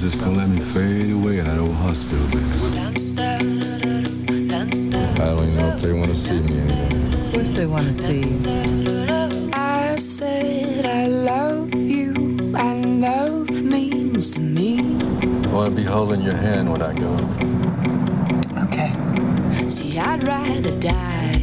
Just gonna let me fade away in that old hospital bed. I don't even know if they want to see me anymore. Of course they want to see you. I said I love you, and love means to me. I want to be holding your hand when I go. Okay. See, I'd rather die